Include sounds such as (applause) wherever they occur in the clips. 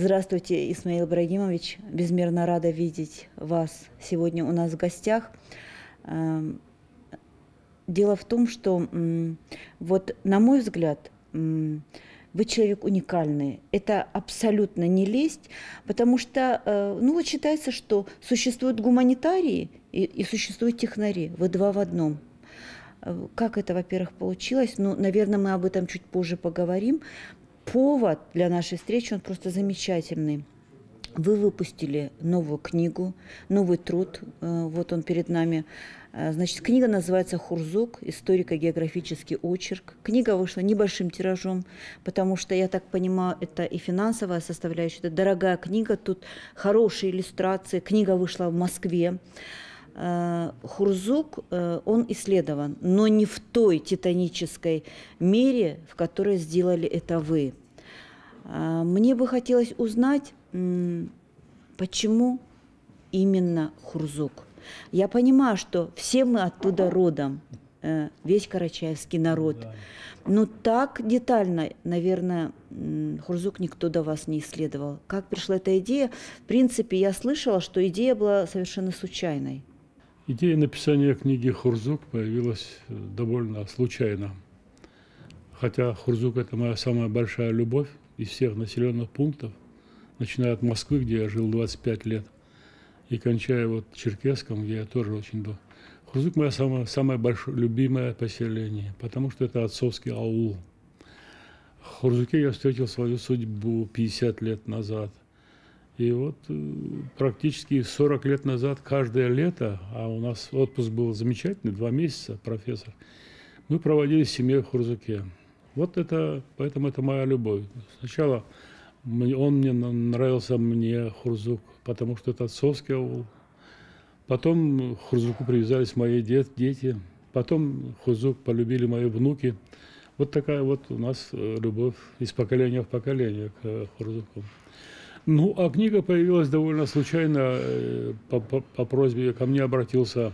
Здравствуйте, Исмаил Ибрагимович. Безмерно рада видеть вас сегодня у нас в гостях. Эм, дело в том, что вот, на мой взгляд, вы человек уникальный. Это абсолютно не лесть, потому что, э, ну вот считается, что существуют гуманитарии и, и существуют технари. Вы два в одном. Э, как это, во-первых, получилось? Ну, наверное, мы об этом чуть позже поговорим повод для нашей встречи, он просто замечательный. Вы выпустили новую книгу, новый труд, э, вот он перед нами. Э, значит, книга называется «Хурзук. Историко-географический очерк». Книга вышла небольшим тиражом, потому что, я так понимаю, это и финансовая составляющая, это дорогая книга, тут хорошие иллюстрации. Книга вышла в Москве. Э, Хурзук, он исследован, но не в той титанической мере, в которой сделали это вы. Мне бы хотелось узнать, почему именно Хурзук. Я понимаю, что все мы оттуда родом, э, весь карачаевский народ. Но так детально, наверное, Хурзук никто до вас не исследовал. Как пришла эта идея? В принципе, я слышала, что идея была совершенно случайной. Идея написания книги Хурзук появилась э, довольно случайно. Хотя Хурзук – это моя самая большая любовь из всех населенных пунктов – начиная от Москвы, где я жил 25 лет, и кончая вот Черкесском, где я тоже очень был. Хурзук – мое самое, самое большое, любимое поселение, потому что это отцовский аул. В Хурзуке я встретил свою судьбу 50 лет назад. И вот э, практически 40 лет назад, каждое лето, а у нас отпуск был замечательный, два месяца, профессор, мы проводили в семье в Хурзуке. Вот это, поэтому это моя любовь. Сначала он мне нравился, мне Хурзук, потому что это отцовский аул. Потом к Хурзуку привязались мои дед, дети. Потом Хурзук полюбили мои внуки. Вот такая вот у нас э, любовь из поколения в поколение к э, Хурзуку. Ну, а книга появилась довольно случайно. Э, по, по, по просьбе ко мне обратился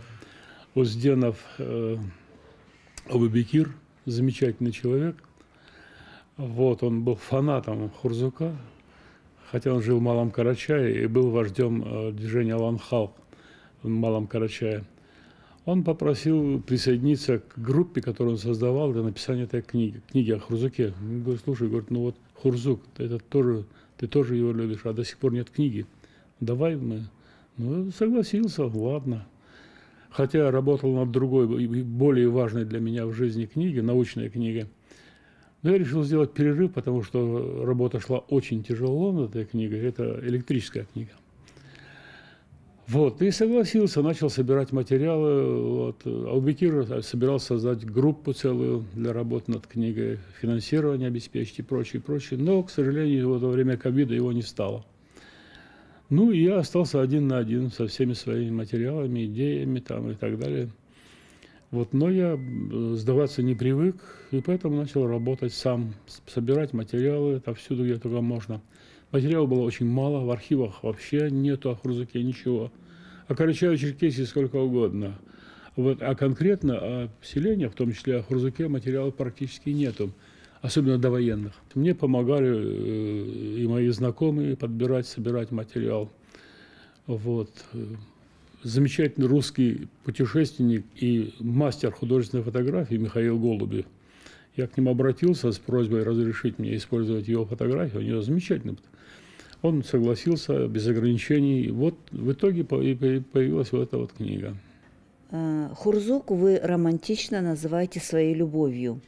Узденов э, Абубекир, замечательный человек – вот, он был фанатом Хурзука, хотя он жил в Малом Карачае и был вождем э, движения Ланхал в Малом Карачае. Он попросил присоединиться к группе, которую он создавал для написания этой книги, книги о Хурзуке. Он говорит, слушай, говорит, ну вот Хурзук, это тоже, ты тоже его любишь, а до сих пор нет книги. Давай мы. Ну, согласился, ладно. Хотя работал над другой, более важной для меня в жизни книги, научной книгой – но я решил сделать перерыв, потому что работа шла очень тяжело над этой книгой. Это электрическая книга. Вот, и согласился, начал собирать материалы. Вот. Аубекир собирался создать группу целую для работы над книгой, финансирование обеспечить и прочее, прочее. Но, к сожалению, вот во время ковида его не стало. Ну, и я остался один на один со всеми своими материалами, идеями там и так далее – вот, но я сдаваться не привык, и поэтому начал работать сам, собирать материалы отовсюду, где только можно. Материала было очень мало, в архивах вообще нету о Хурзаке ничего. О Карачаево-Черкесии сколько угодно. Вот, а конкретно о селениях, в том числе о Хурзаке, материалов практически нету, особенно довоенных. Мне помогали э, и мои знакомые подбирать, собирать материал. Вот замечательный русский путешественник и мастер художественной фотографии Михаил Голубев. Я к нему обратился с просьбой разрешить мне использовать его фотографию. У него замечательно. Он согласился без ограничений. Вот в итоге появилась вот эта вот книга. А, Хурзук вы романтично называете своей любовью.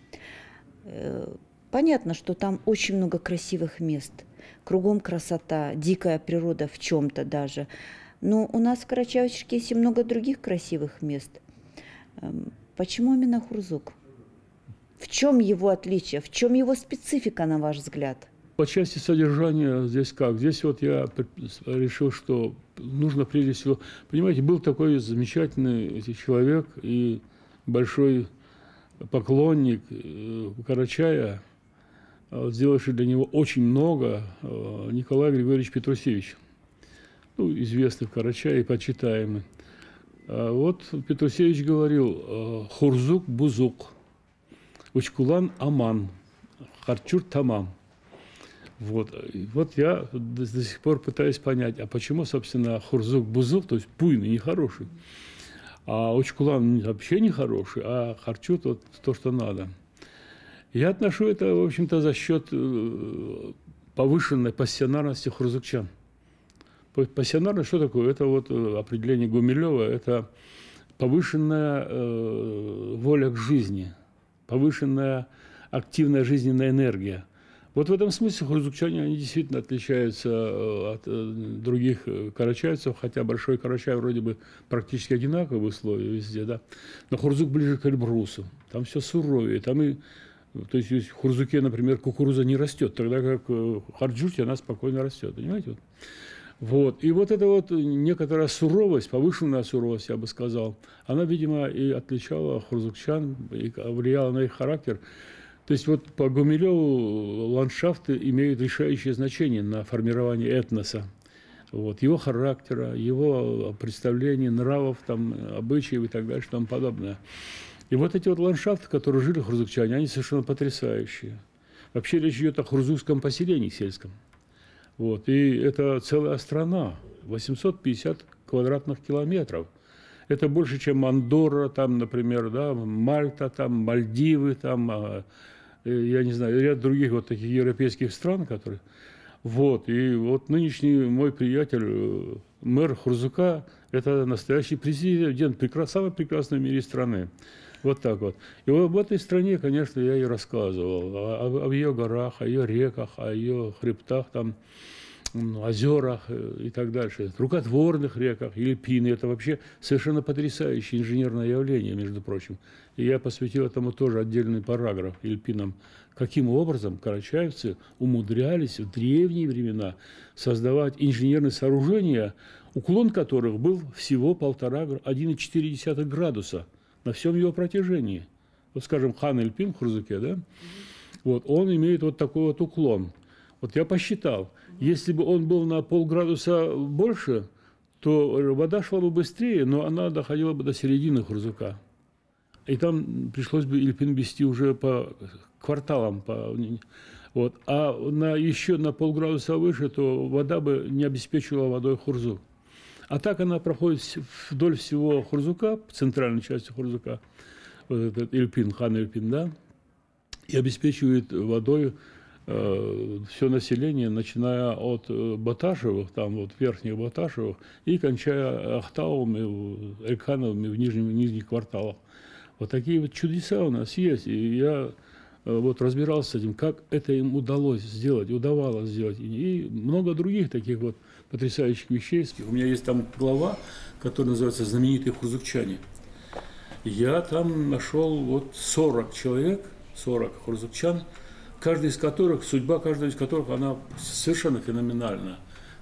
Э, понятно, что там очень много красивых мест. Кругом красота, дикая природа в чем-то даже. Но у нас в Карачаево-Черкесии много других красивых мест. Эм, почему именно Хурзук? В чем его отличие? В чем его специфика, на ваш взгляд? По части содержания здесь как? Здесь вот я решил, что нужно прежде всего... Понимаете, был такой замечательный человек и большой поклонник э, Карачая, э, сделавший для него очень много, э, Николай Григорьевич Петрусевич – ну, известный в Карачае, почитаемый. А вот Петрусевич говорил, «Э, хурзук бузук, учкулан аман, харчур тамам. Вот, вот я до, до сих пор пытаюсь понять, а почему, собственно, Хурзук Бузук, то есть буйный, нехороший, а Учкулан вообще нехороший, а Харчут вот то, что надо. Я отношу это, в общем-то, за счет э, повышенной пассионарности хурзукчан. Пассионарность что такое? Это вот э, определение Гумилева, это повышенная э, воля к жизни, повышенная активная жизненная энергия. Вот в этом смысле хурзукчане, они действительно отличаются э, от э, других карачаевцев, хотя Большой Карачай вроде бы практически одинаковые условия везде, да. Но Хурзук ближе к Эльбрусу, там все суровее, там и то есть в Хурзуке, например, кукуруза не растет, тогда как в Харджуте она спокойно растет, понимаете? Вот. И вот эта вот некоторая суровость, повышенная суровость, я бы сказал, она, видимо, и отличала хурзукчан, и влияла на их характер. То есть вот по Гумилеву ландшафты имеют решающее значение на формирование этноса. Вот, его характера, его представления, нравов, там, обычаев и так далее, и тому подобное. И вот эти вот ландшафты, которые жили хурзукчане, они совершенно потрясающие. Вообще речь идет о хурзукском поселении сельском. Вот, и это целая страна, 850 квадратных километров. Это больше, чем Андорра, там, например, да, Мальта, там, Мальдивы, там, а, э, я не знаю, ряд других вот таких европейских стран, которые... Вот, и вот нынешний мой приятель, э, мэр Хурзука, это настоящий президент, прекрас, самой прекрасной в мире страны. Вот так вот. И в этой стране, конечно, я и рассказывал о, ее горах, о ее реках, о ее хребтах, там, озерах э, и так дальше, рукотворных реках, Ильпины. Это вообще совершенно потрясающее инженерное явление, между прочим. И я посвятил этому тоже отдельный параграф Ильпинам. Каким образом карачаевцы умудрялись в древние времена создавать инженерные сооружения, уклон которых был всего полтора, 1,4 градуса – на всем его протяжении. Вот, скажем, хан Эльпин в Хурзуке, да, вот, он имеет вот такой вот уклон. Вот я посчитал, если бы он был на полградуса больше, то вода шла бы быстрее, но она доходила бы до середины Хурзука. И там пришлось бы Ильпин вести уже по кварталам. По, вот. А на, еще на полградуса выше, то вода бы не обеспечивала водой Хурзук. А так она проходит вдоль всего Хурзука, центральной части Хурзука, вот этот Ильпин, хан Ильпин, да, и обеспечивает водой э, все население, начиная от э, Баташевых, там вот верхних Баташевых, и кончая Ахтауми, Эльхановыми в нижнем, нижних кварталах. Вот такие вот чудеса у нас есть. И я вот разбирался с этим, как это им удалось сделать, удавалось сделать. И много других таких вот потрясающих вещей. У меня есть там глава, которая называется «Знаменитые хурзукчане». Я там нашел вот 40 человек, 40 хурзукчан, каждый из которых, судьба каждого из которых, она совершенно феноменальна.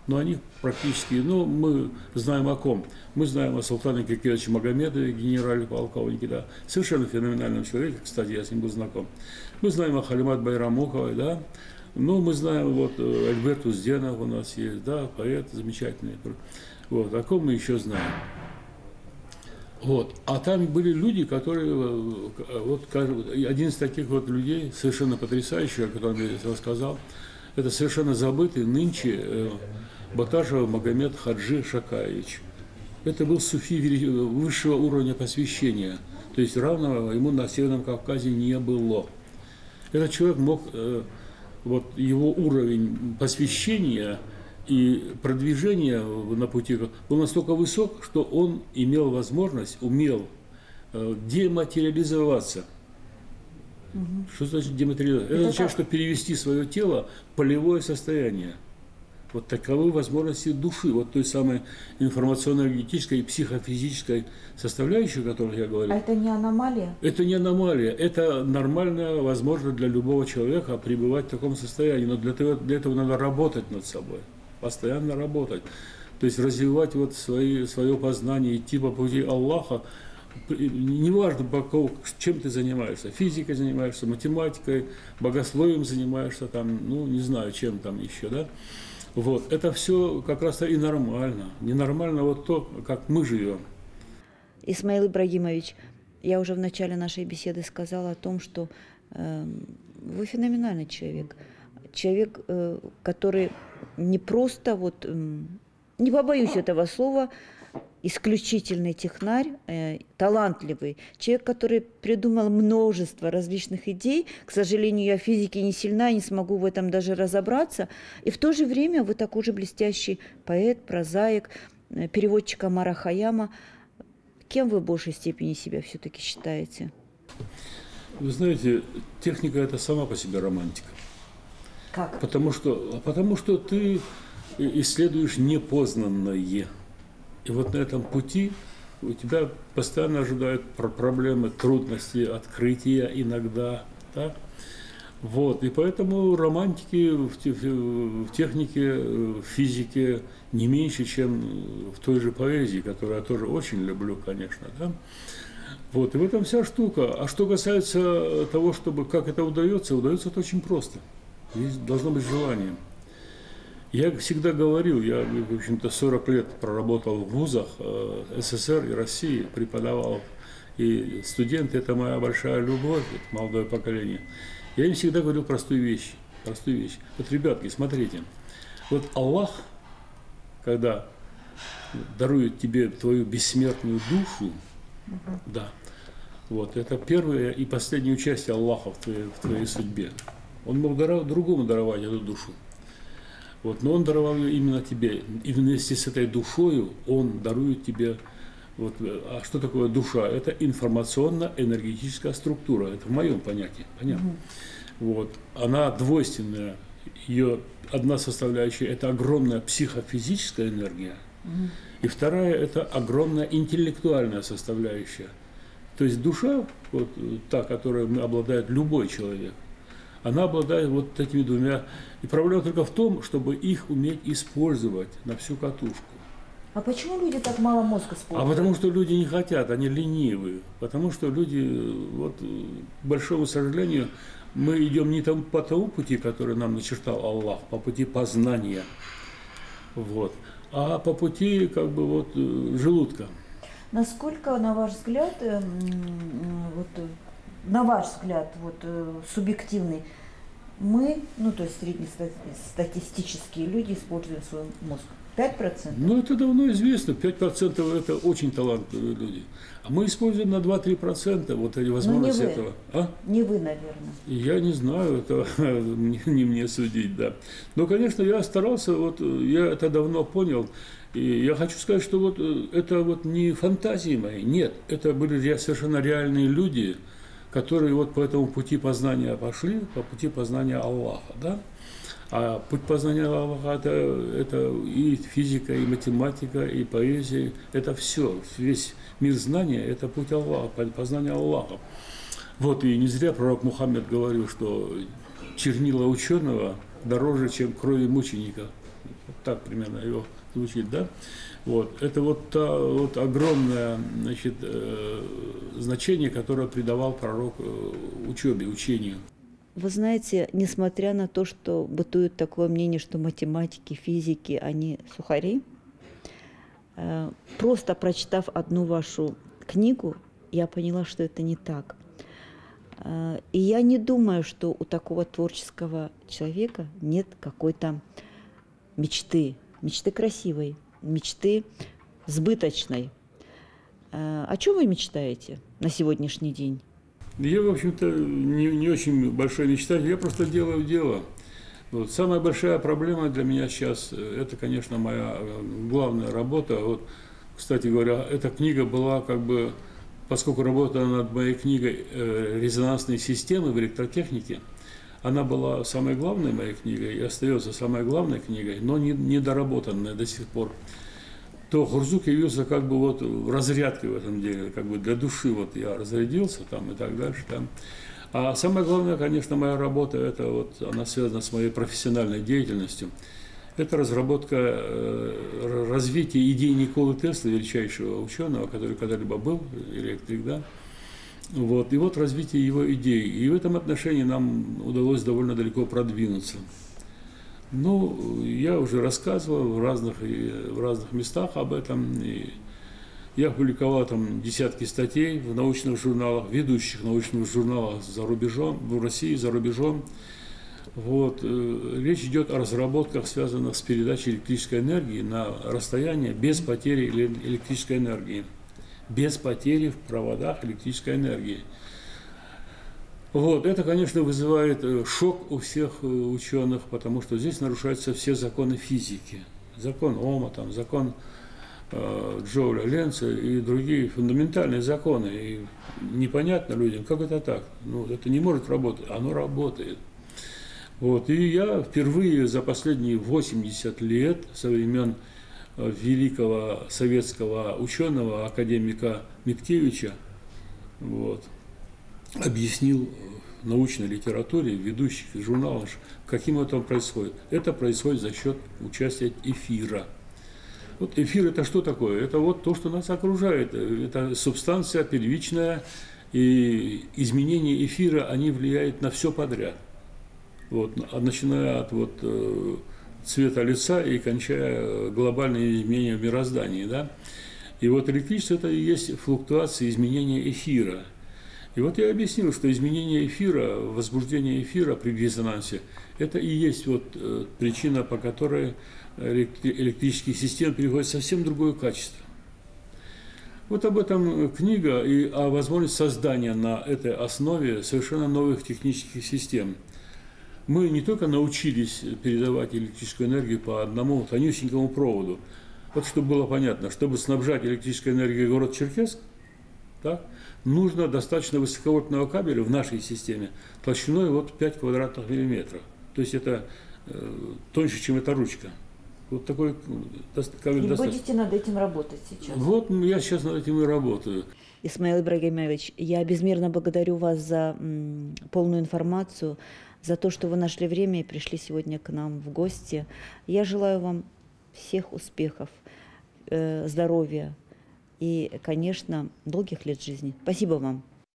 Но они практически, ну, мы знаем о ком. Мы знаем о Султане Киркевиче Магомедове, генерале полковнике, да, совершенно феноменальном человеке, кстати, я с ним был знаком. Мы знаем о Халимат Байрамуховой, да, ну, мы знаем, вот э, Альберт Узденов у нас есть, да, поэт замечательный. Вот, о ком мы еще знаем. Вот. А там были люди, которые, э, вот один из таких вот людей, совершенно потрясающий, о котором я здесь рассказал, это совершенно забытый нынче э, Баташев Магомед Хаджи Шакаевич. Это был суфи высшего уровня посвящения, то есть равного ему на Северном Кавказе не было. Этот человек мог вот его уровень посвящения и продвижения на пути был настолько высок, что он имел возможность, умел э, дематериализоваться. Угу. Что значит дематериализоваться? Это, Это означает, что перевести свое тело в полевое состояние. Вот таковы возможности души, вот той самой информационно-энергетической и психофизической составляющей, о которой я говорю. А это не аномалия? Это не аномалия, это нормально, возможно для любого человека пребывать в таком состоянии, но для этого, для этого надо работать над собой, постоянно работать. То есть развивать вот свои, свое познание, идти по пути Аллаха, неважно, чем ты занимаешься, физикой занимаешься, математикой, богословием занимаешься, там, ну, не знаю, чем там еще, да, вот. Это все как раз-то и нормально. Ненормально вот то, как мы живем. Исмаил Ибрагимович, я уже в начале нашей беседы сказала о том, что э, вы феноменальный человек. человек, который не просто вот, не побоюсь этого слова, исключительный технарь, э, талантливый, человек, который придумал множество различных идей. К сожалению, я в физике не сильна, не смогу в этом даже разобраться. И в то же время вы такой же блестящий поэт, прозаик, э, переводчик Амара Хаяма. Кем вы в большей степени себя все-таки считаете? Вы знаете, техника – это сама по себе романтика. Как? Потому что, потому что ты исследуешь непознанное. И вот на этом пути у тебя постоянно ожидают проблемы, трудности, открытия иногда. Да? Вот, и поэтому романтики в технике, в физике не меньше, чем в той же поэзии, которую я тоже очень люблю, конечно. Да? Вот, и в этом вся штука. А что касается того, чтобы как это удается, удается это очень просто. Здесь должно быть желание. Я всегда говорил, я, в общем-то, 40 лет проработал в вузах э, СССР и России, преподавал. И студенты – это моя большая любовь, это молодое поколение. Я им всегда говорил простую вещь. Простую вещь. Вот, ребятки, смотрите. Вот Аллах, когда дарует тебе твою бессмертную душу, угу. да, вот, это первое и последнее участие Аллаха в твоей, в твоей судьбе. Он мог другому даровать эту душу. Вот, но он даровал ее именно тебе. И вместе с этой душою он дарует тебе вот, а что такое душа? Это информационно-энергетическая структура. Это в моем понятии. Понятно? Угу. Вот. Она двойственная. Ее одна составляющая – это огромная психофизическая энергия. Угу. И вторая – это огромная интеллектуальная составляющая. То есть душа, вот та, которой обладает любой человек, она обладает вот этими двумя. И проблема только в том, чтобы их уметь использовать на всю катушку. А почему люди так мало мозга используют? А потому что люди не хотят, они ленивые. Потому что люди, вот, к большому сожалению, мы идем не там, по тому пути, который нам начертал Аллах, по пути познания. Вот. А по пути, как бы, вот, э, желудка. Насколько, на ваш взгляд, эм, вот, на ваш взгляд, вот э, субъективный, мы, ну то есть среднестатистические люди используем свой мозг? 5%? Ну, это давно известно. 5% это очень талантливые люди. А мы используем на 2-3% вот эти возможности ну, не этого. А? Не вы, наверное. Я не знаю, это (laughs) не, не мне судить, да. Но, конечно, я старался, вот я это давно понял. И я хочу сказать, что вот э, это вот не фантазии мои, нет, это были совершенно реальные люди, которые вот по этому пути познания пошли, по пути познания Аллаха, да? А путь познания Аллаха это, это и физика, и математика, и поэзия, это все, весь мир знания – это путь Аллаха, познание Аллаха. Вот и не зря пророк Мухаммед говорил, что чернила ученого дороже, чем крови мученика. Вот так примерно его звучит, да? Вот. Это вот, та, вот огромное значит, э, значение, которое придавал пророк э, учебе, учению. Вы знаете, несмотря на то, что бытует такое мнение, что математики, физики, они сухари, э, просто прочитав одну вашу книгу, я поняла, что это не так. И я не думаю, что у такого творческого человека нет какой-то мечты, мечты красивой, мечты сбыточной. Э, о чем вы мечтаете на сегодняшний день? Я, в общем-то, не, не очень большой мечтатель, я просто делаю дело. Вот. Самая большая проблема для меня сейчас, э, это, конечно, моя э, главная работа. Вот, кстати говоря, эта книга была как бы, поскольку работала над моей книгой «Резонансные системы в электротехнике», она была самой главной моей книгой и остается самой главной книгой, но не, недоработанная до сих пор то Хурзук явился как бы вот разрядкой в этом деле, как бы для души вот я разрядился там и так дальше там. А самое главное, конечно, моя работа, это вот она связана с моей профессиональной деятельностью. Это разработка, э, развитие идей Николы Тесла, величайшего ученого, который когда-либо был, электрик, да, вот. И вот развитие его идей. И в этом отношении нам удалось довольно далеко продвинуться. Ну, я уже рассказывал в разных, в разных местах об этом. И я публиковал там десятки статей в научных журналах, ведущих научных журналах за рубежом, в России, за рубежом. Вот. э, Речь идет о разработках, связанных с передачей электрической энергии на расстояние без потери эле- электрической энергии. Без потери в проводах электрической энергии. Вот. Это, конечно, вызывает э, шок у всех э, ученых, потому что здесь нарушаются все законы физики. Закон Ома, там, закон э, Джоуля Ленца и другие фундаментальные законы. И непонятно людям, как это так. Ну, это не может работать. Оно работает. Вот. И я впервые за последние 80 лет, со времен великого советского ученого, академика Миткевича, вот, объяснил в научной литературе, ведущих журналах, каким это происходит. Это происходит за счет участия эфира. Вот эфир это что такое? Это вот то, что нас окружает. Это субстанция первичная, и изменения эфира, они влияют на все подряд. Вот, а начиная от вот, э, цвета лица и кончая глобальными изменениями в мироздании. Да? И вот электричество – это и есть флуктуация изменения эфира. И вот я объяснил, что изменение эфира, возбуждение эфира при резонансе – это и есть вот э, причина, по которой электри- электрические системы переходят в совсем другое качество. Вот об этом книга и о возможности создания на этой основе совершенно новых технических систем – мы не только научились передавать электрическую энергию по одному тонюсенькому проводу. Вот чтобы было понятно, чтобы снабжать электрической энергией город Черкесск, так, нужно достаточно высоковольтного кабеля в нашей системе толщиной вот 5 квадратных миллиметров. То есть это э, тоньше, чем эта ручка. Вот такой дос- кабель И достаточно. будете над этим работать сейчас. Вот я сейчас над этим и работаю. Исмаил Ибрагимович, я безмерно благодарю вас за полную информацию, за то, что вы нашли время и пришли сегодня к нам в гости. Я желаю вам всех успехов, э, здоровья и, конечно, долгих лет жизни. Спасибо вам.